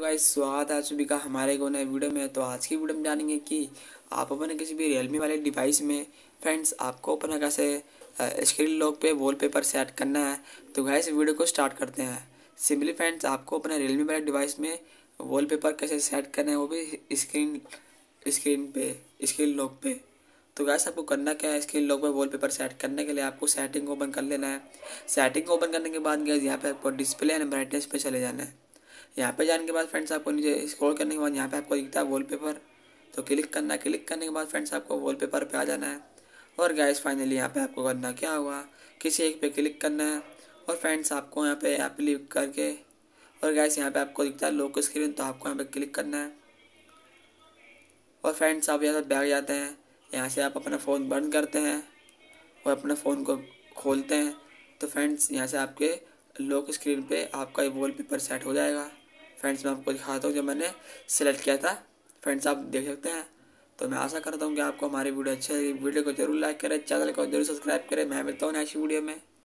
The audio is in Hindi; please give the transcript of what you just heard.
गाइस स्वागत है आप सभी का हमारे को नए वीडियो में तो आज की वीडियो में जानेंगे कि आप अपने किसी भी रियलमी वाले डिवाइस में फ्रेंड्स आपको अपना कैसे स्क्रीन लॉक पे वॉलपेपर सेट करना है। तो गाइस वीडियो को स्टार्ट करते हैं। सिंपली फ्रेंड्स आपको अपने रियलमी वाले डिवाइस में वॉलपेपर कैसे सेट करना है, वो भी स्क्रीन स्क्रीन पे स्क्रीन लॉक पे। तो गैस आपको करना क्या है? स्क्रीन लॉक पे वॉलपेपर सेट करने के लिए आपको सेटिंग ओपन कर लेना है। सेटिंग ओपन करने के बाद गैस यहाँ पे आपको डिस्प्ले एंड ब्राइटनेस पे चले जाना है। यहाँ पे जाने के बाद फ्रेंड्स आपको नीचे स्क्रॉल करने के बाद यहाँ पे आपको दिखता है वॉलपेपर तो क्लिक करना है क्लिक करने के बाद फ्रेंड्स आपको वॉलपेपर पे आ जाना है। और गैस फाइनली यहाँ पे आपको करना क्या हुआ? किसी एक पे क्लिक करना है और फ्रेंड्स आपको यहाँ पे ऐप क्लिक करके और गैस यहाँ पे आपको दिखता है लोक स्क्रीन तो आपको यहाँ पे क्लिक करना है। और फ्रेंड्स आप यहाँ से बैग जाते हैं। यहाँ से आप अपना फ़ोन बंद करते हैं और अपने फ़ोन को खोलते हैं। तो फ्रेंड्स यहाँ से आपके लॉक स्क्रीन पे आपका ये वॉल पेपर सेट हो जाएगा। फ्रेंड्स मैं आपको दिखाता हूँ जब मैंने सेलेक्ट किया था। फ्रेंड्स आप देख सकते हैं। तो मैं आशा करता हूँ कि आपको हमारी वीडियो अच्छी लगी। वीडियो को ज़रूर लाइक करें चैनल को ज़रूर सब्सक्राइब करें। मैं मिलता हूँ नेक्स्ट वीडियो में।